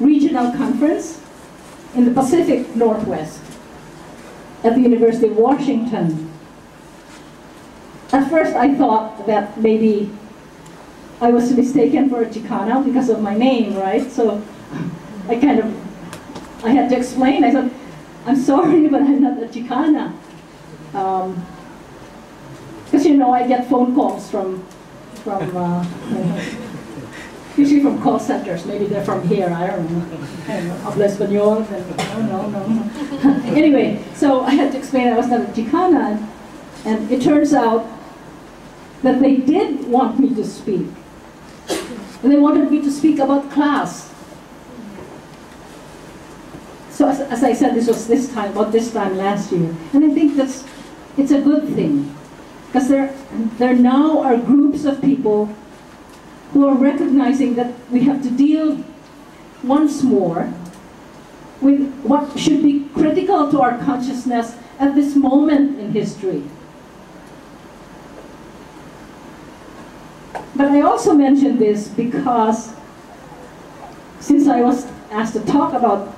regional conference in the Pacific Northwest at the University of Washington. At first I thought that maybe I was mistaken for a Chicana because of my name, right? So I kind of, I had to explain. I said, I'm sorry, but I'm not a Chicana. Because you know, I get phone calls from, from uh, usually from call centers. Maybe they're from here. I don't know. Habla español. No, no, no. anyway, so I had to explain I was not a Chicana, and it turns out that they did want me to speak. And they wanted me to speak about class. So as, as I said, this was this time, about this time last year. And I think that's, it's a good thing. Because there, there now are groups of people who are recognizing that we have to deal once more with what should be critical to our consciousness at this moment in history. But I also mention this because since I was asked to talk about,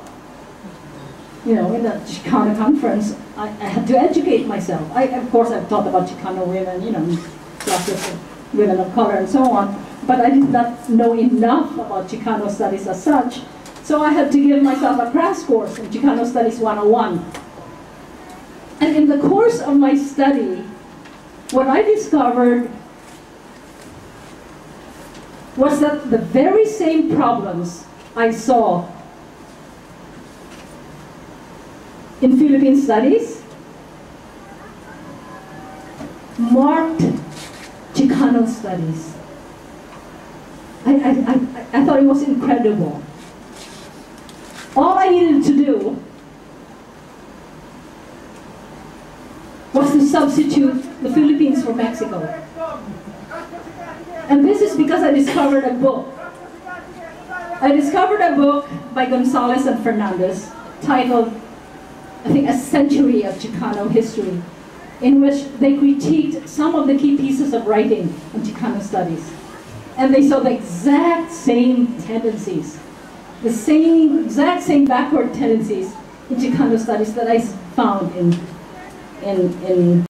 you know, in the Chicano conference, I, I had to educate myself. I, of course, I've taught about Chicano women, you know, women of color and so on, but I did not know enough about Chicano studies as such, so I had to give myself a crash course in Chicano Studies 101. And in the course of my study, what I discovered was that the very same problems I saw in Philippine studies marked Chicano studies. I, I, I, I thought it was incredible. All I needed to do was to substitute the Philippines for Mexico. And this is because I discovered a book. I discovered a book by Gonzalez and Fernandez titled, I think, A Century of Chicano History, in which they critiqued some of the key pieces of writing in Chicano studies. And they saw the exact same tendencies, the same, exact same backward tendencies in Chicano studies that I found in, in, in